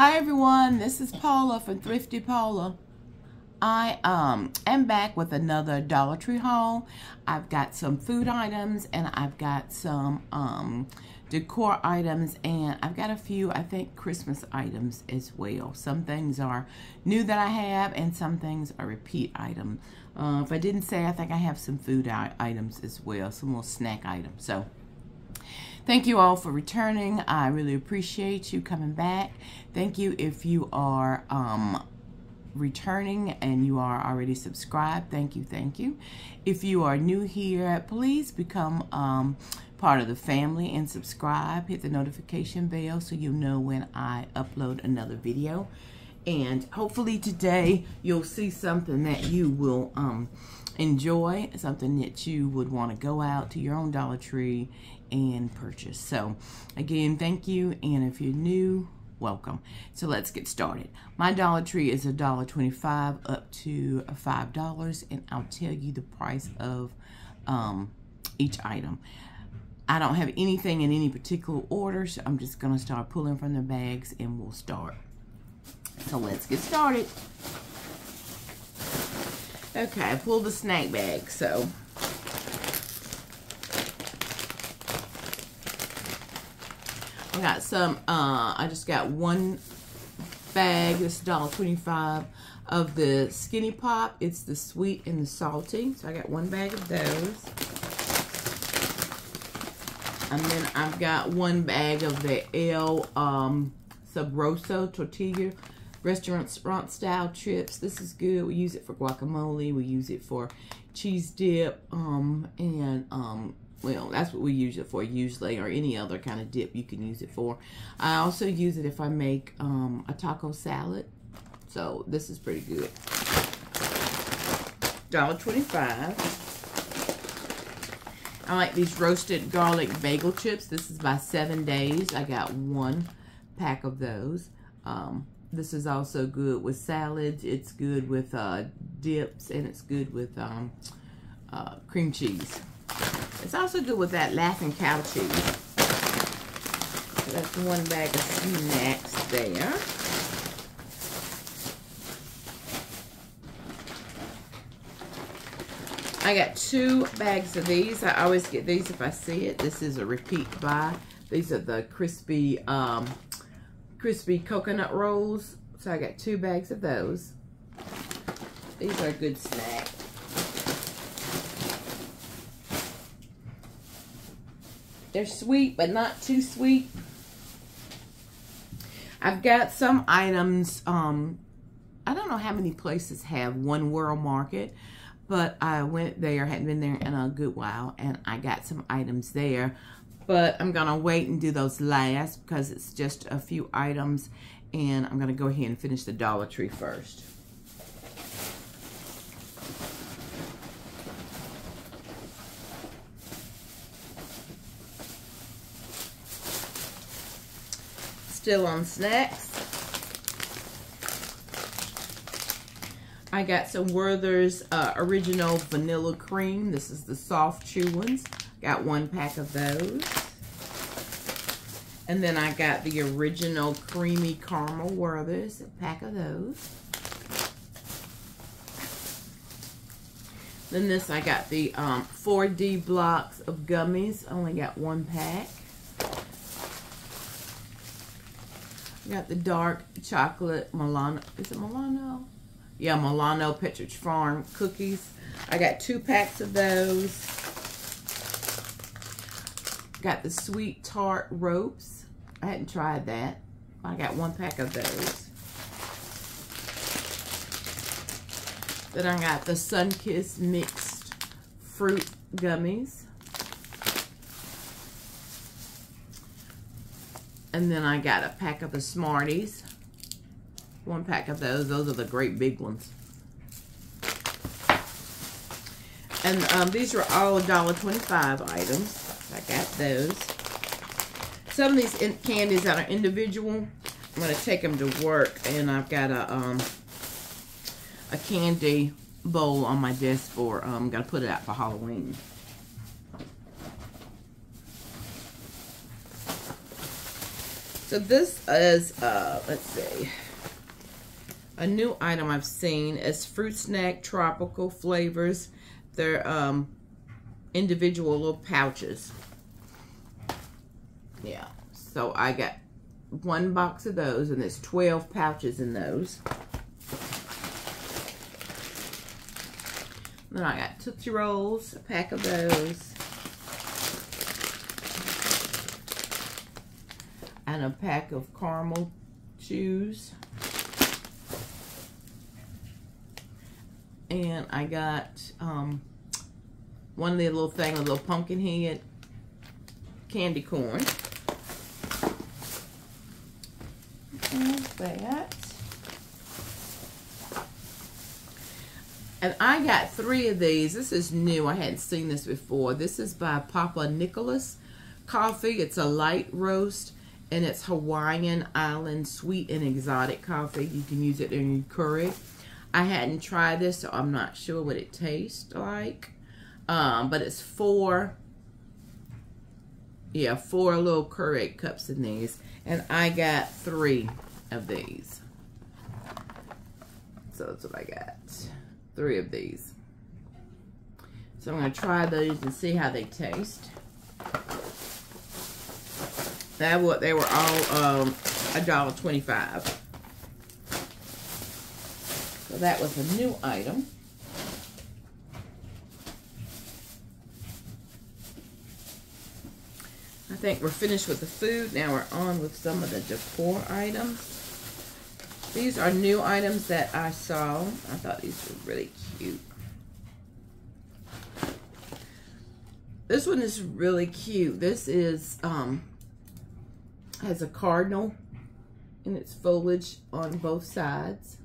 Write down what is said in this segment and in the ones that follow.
Hi everyone, this is Paula from Thrifty Paula. I um am back with another Dollar Tree haul. I've got some food items and I've got some um decor items and I've got a few I think Christmas items as well. Some things are new that I have and some things are repeat items. Uh, if I didn't say I think I have some food items as well, some little snack items. So Thank you all for returning. I really appreciate you coming back. Thank you if you are um, returning and you are already subscribed. Thank you, thank you. If you are new here, please become um, part of the family and subscribe. Hit the notification bell so you know when I upload another video. And hopefully today you'll see something that you will um, enjoy, something that you would want to go out to your own Dollar Tree and purchase. So again, thank you. And if you're new, welcome. So let's get started. My Dollar Tree is a dollar twenty-five up to five dollars, and I'll tell you the price of um, each item. I don't have anything in any particular order, so I'm just gonna start pulling from the bags and we'll start. So let's get started. Okay, I pulled the snack bag, so got some, uh, I just got one bag, this is $1.25 of the Skinny Pop. It's the sweet and the salty. So I got one bag of those. And then I've got one bag of the El um, Sabroso Tortilla restaurant style chips. This is good. We use it for guacamole. We use it for cheese dip um, and um, well, that's what we use it for usually, or any other kind of dip you can use it for. I also use it if I make um, a taco salad. So this is pretty good. $1.25. I like these roasted garlic bagel chips. This is by Seven Days. I got one pack of those. Um, this is also good with salads. It's good with uh, dips, and it's good with um, uh, cream cheese. It's also good with that Laughing Cow cheese. So that's one bag of snacks there. I got two bags of these. I always get these if I see it. This is a repeat buy. These are the crispy, um, crispy coconut rolls. So I got two bags of those. These are good snack. They're sweet, but not too sweet. I've got some items, um, I don't know how many places have One World Market, but I went there, hadn't been there in a good while, and I got some items there. But I'm going to wait and do those last because it's just a few items, and I'm going to go ahead and finish the Dollar Tree first. Still on snacks. I got some Werther's uh, Original Vanilla Cream. This is the soft chew ones. Got one pack of those. And then I got the Original Creamy Caramel Werther's. A pack of those. Then this, I got the um, 4D blocks of gummies. Only got one pack. Got the dark chocolate Milano. Is it Milano? Yeah, Milano Pepperidge Farm cookies. I got two packs of those. Got the sweet tart ropes. I hadn't tried that. I got one pack of those. Then I got the Sunkist mixed fruit gummies. And then I got a pack of the Smarties. One pack of those. Those are the great big ones. And um, these are all $1.25 items. I got those. Some of these candies that are individual, I'm going to take them to work. And I've got a, um, a candy bowl on my desk for, um, I'm going to put it out for Halloween. So this is, uh, let's see, a new item I've seen is Fruit Snack Tropical Flavors. They're um, individual little pouches. Yeah, so I got one box of those, and there's 12 pouches in those. Then I got Tootsie Rolls, a pack of those. And a pack of caramel chews. And I got um, one of the little thing, a little pumpkin head candy corn. And that. And I got three of these. This is new. I hadn't seen this before. This is by Papa Nicholas Coffee. It's a light roast and it's Hawaiian Island sweet and exotic coffee. You can use it in your Keurig. I hadn't tried this, so I'm not sure what it tastes like. Um, but it's four, yeah, four little Keurig cups in these. And I got three of these. So that's what I got three of these. So I'm going to try those and see how they taste. That what they were all um, a dollar twenty-five. So that was a new item. I think we're finished with the food. Now we're on with some of the decor items. These are new items that I saw. I thought these were really cute. This one is really cute. This is, um, has a cardinal in its foliage on both sides.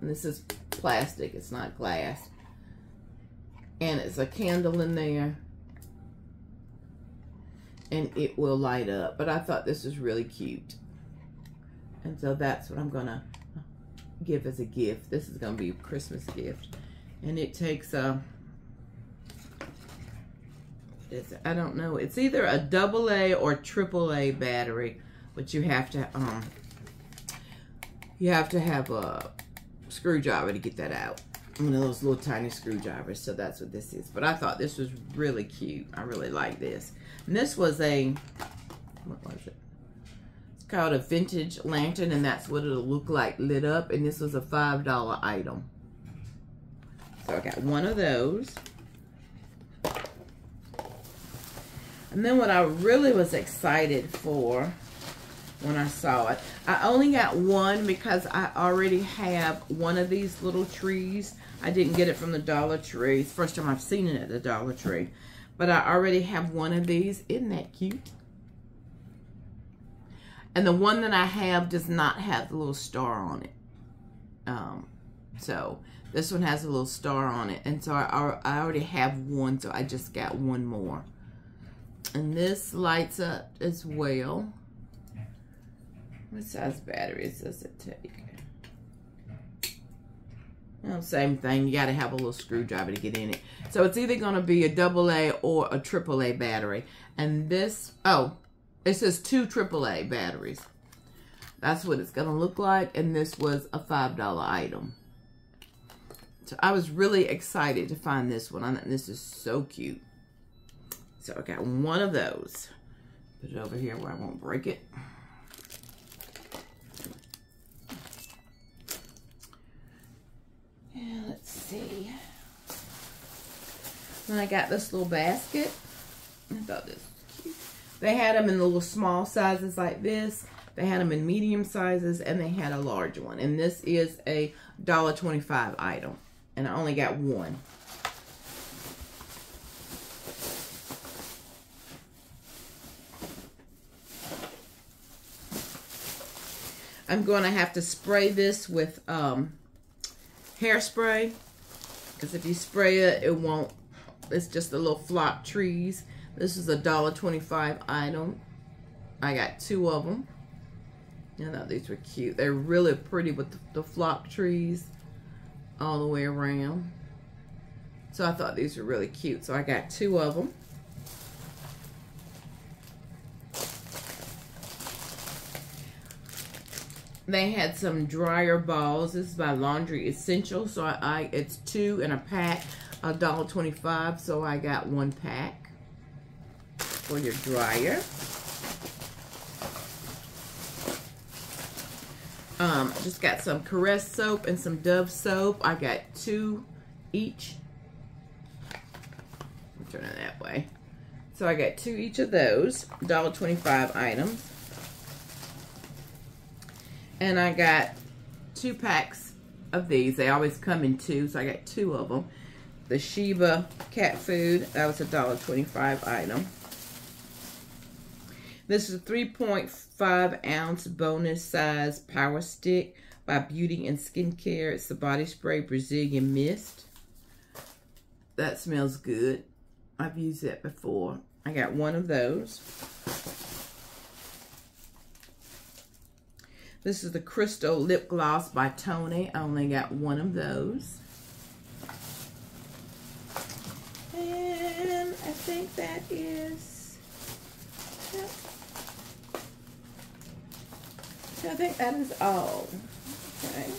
And this is plastic, it's not glass. And it's a candle in there. And it will light up. But I thought this was really cute. And so that's what I'm going to give as a gift. This is going to be a Christmas gift. And it takes a, it's, I don't know, it's either a double A or triple A battery, but you have to, um, you have to have a screwdriver to get that out. One of those little tiny screwdrivers, so that's what this is. But I thought this was really cute. I really like this. And this was a, what was it? It's called a vintage lantern and that's what it'll look like lit up and this was a five dollar item so I got one of those and then what I really was excited for when I saw it I only got one because I already have one of these little trees I didn't get it from the Dollar Tree it's the first time I've seen it at the Dollar Tree but I already have one of these isn't that cute and the one that I have does not have the little star on it. Um, so this one has a little star on it. And so I, I already have one, so I just got one more. And this lights up as well. What size batteries does it take? Well, same thing. You got to have a little screwdriver to get in it. So it's either going to be a double A or a triple A battery. And this, oh, it says two AAA batteries. That's what it's going to look like. And this was a $5 item. So I was really excited to find this one. And this is so cute. So I got one of those. Put it over here where I won't break it. Yeah, let's see. Then I got this little basket. I thought this they had them in the little small sizes like this. They had them in medium sizes and they had a large one. And this is a $1.25 item. And I only got one. I'm going to have to spray this with um, hairspray. Because if you spray it, it won't. It's just a little flock trees. This is a $1.25 item. I got two of them. I thought these were cute. They're really pretty with the flock trees all the way around. So I thought these were really cute. So I got two of them. They had some dryer balls. This is by Laundry Essentials. So I, I it's two in a pack, a dollar twenty-five. So I got one pack for your dryer. Um, just got some Caress soap and some Dove soap. I got two each. Turn it that way. So I got two each of those, $1.25 items. And I got two packs of these. They always come in two, so I got two of them. The Sheba cat food, that was a $1.25 item. This is a 3.5 ounce bonus size power stick by Beauty and Skincare. It's the body spray Brazilian mist. That smells good. I've used that before. I got one of those. This is the Crystal Lip Gloss by Tony. I only got one of those. And I think that is... I think that is all. Okay.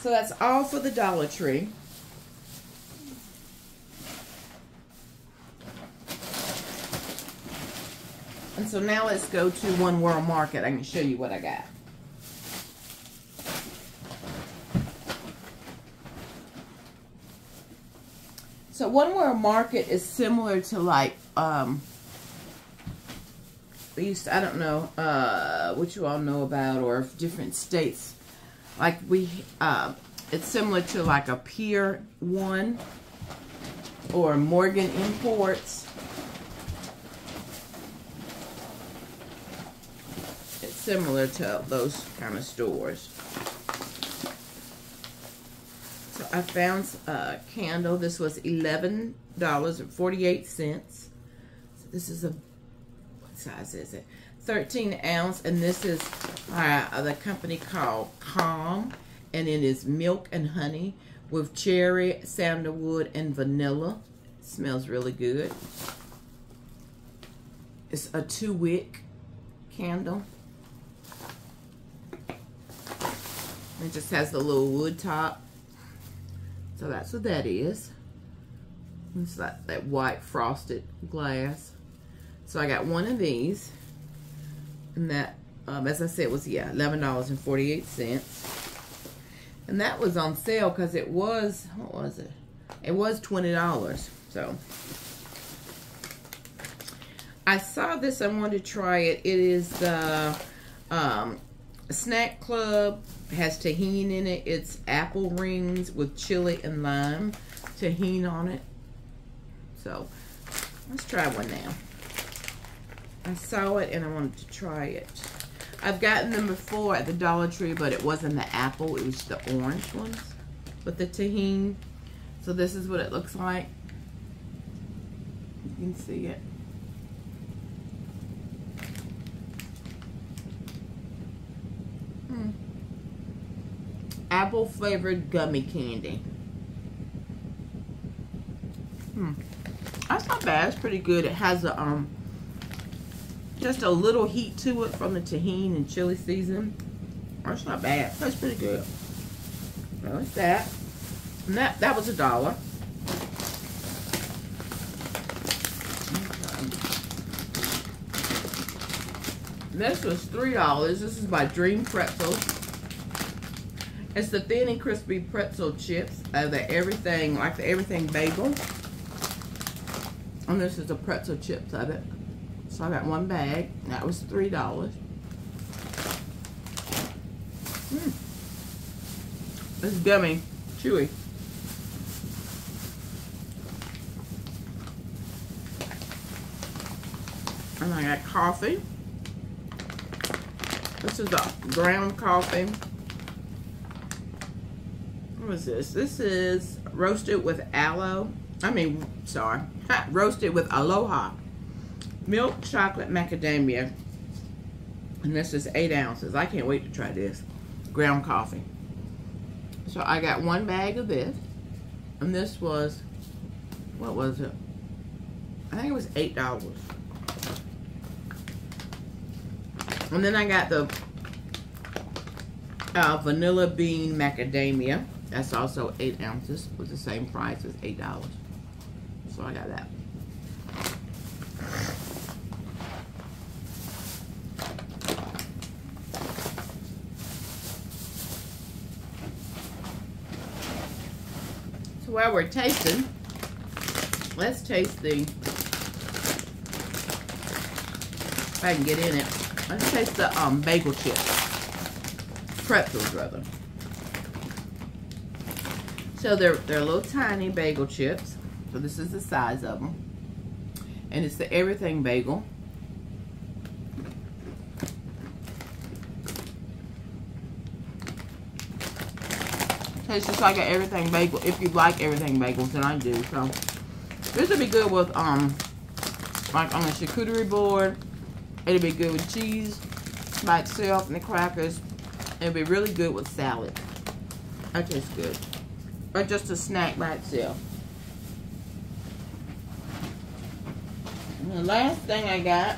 So that's all for the Dollar Tree. And so now let's go to One World Market. I can show you what I got. So One World Market is similar to like, um, used to, I don't know uh, what you all know about or if different states like we, uh, it's similar to like a Pier 1 or Morgan Imports. It's similar to those kind of stores. So I found a candle. This was $11.48. So this is a, what size is it? 13 ounce, and this is uh, the company called Calm, and it is milk and honey with cherry, sandalwood, and vanilla. It smells really good. It's a two wick candle. It just has the little wood top. So that's what that is. It's like that white frosted glass. So I got one of these. And that, um, as I said, was, yeah, $11.48. And that was on sale because it was, what was it? It was $20. So, I saw this. I wanted to try it. It is the um, Snack Club. Has Tajín in it. It's apple rings with chili and lime Tajín on it. So, let's try one now. I saw it and I wanted to try it. I've gotten them before at the Dollar Tree, but it wasn't the apple. It was the orange ones with the Tajín. So this is what it looks like. You can see it. Apple flavored gummy candy. Hmm. That's not bad. It's pretty good. It has a um just a little heat to it from the Tajín and chili season. That's not bad. That's pretty good. It's that. And that, that was a dollar. This was $3. This is by Dream Pretzels. It's the thin and crispy pretzel chips. Uh, the everything, like the everything bagel. And this is the pretzel chips of it. So I got one bag. That was $3. Mm. It's gummy, chewy. And I got coffee. This is the ground coffee. What is this? This is roasted with aloe. I mean, sorry, roasted with aloha milk chocolate macadamia. And this is eight ounces. I can't wait to try this. Ground coffee. So I got one bag of this. And this was, what was it? I think it was $8. And then I got the uh, vanilla bean macadamia. That's also eight ounces with the same price as eight dollars. So I got that. So while we're tasting, let's taste the. If I can get in it, let's taste the um bagel chips pretzels rather. So they're they're little tiny bagel chips. So this is the size of them, and it's the everything bagel. Tastes just like an everything bagel if you like everything bagels, and I do. So this would be good with um like on a charcuterie board. It'd be good with cheese by itself and the crackers It'd be really good with salad. That tastes good. Or just a snack by itself. And the last thing I got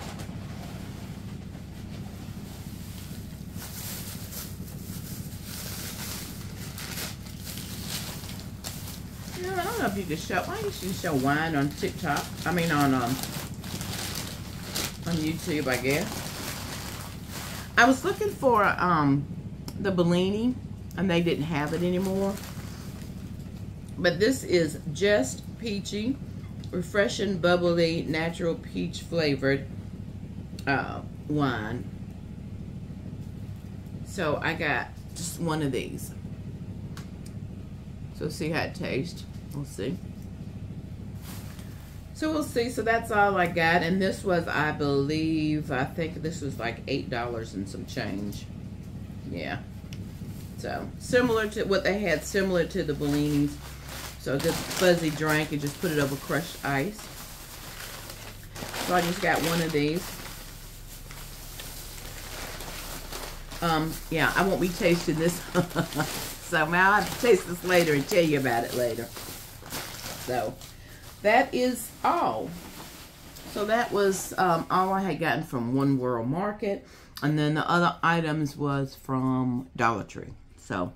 I don't know if you can show. Why you should show wine on TikTok? I mean on um on YouTube, I guess. I was looking for um the Bellini, and they didn't have it anymore. But this is just peachy, refreshing, bubbly, natural peach flavored uh, wine. So I got just one of these. So see how it tastes. We'll see. So we'll see. So that's all I got. And this was, I believe, I think this was like $8 and some change. Yeah. So similar to what they had, similar to the Bellinis. So just fuzzy drink and just put it over crushed ice. So I just got one of these. Um, yeah, I won't be tasting this. so now I'll have to taste this later and tell you about it later. So that is all. So that was um, all I had gotten from One World Market. And then the other items was from Dollar Tree. So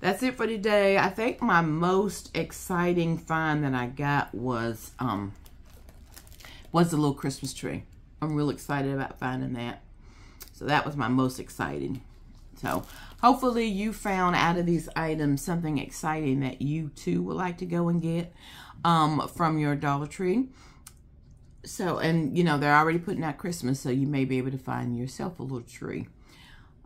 that's it for today. I think my most exciting find that I got was um was the little Christmas tree. I'm real excited about finding that. So that was my most exciting. So hopefully you found out of these items something exciting that you too would like to go and get um, from your Dollar Tree. So, and you know, they're already putting out Christmas, so you may be able to find yourself a little tree.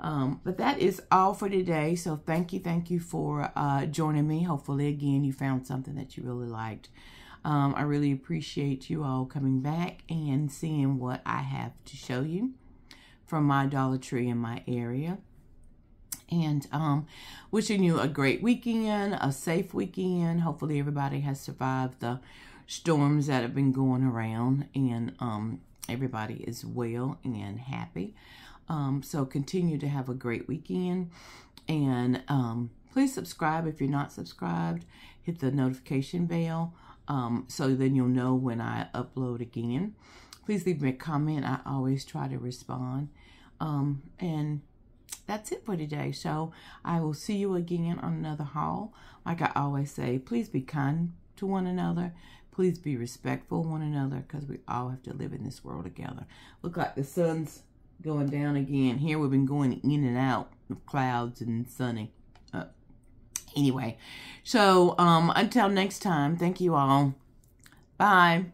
Um, but that is all for today. So thank you, thank you for uh, joining me. Hopefully, again, you found something that you really liked. Um, I really appreciate you all coming back and seeing what I have to show you from my Dollar Tree in my area. And um, wishing you a great weekend, a safe weekend. Hopefully, everybody has survived the storms that have been going around and um, everybody is well and happy. Um, so continue to have a great weekend and um, please subscribe if you're not subscribed. Hit the notification bell um, so then you'll know when I upload again. Please leave me a comment. I always try to respond. Um, and that's it for today. So I will see you again on another haul. Like I always say, please be kind to one another. Please be respectful one another because we all have to live in this world together. Look like the sun's going down again. Here we've been going in and out of clouds and sunny. Uh, anyway, so um, until next time, thank you all. Bye.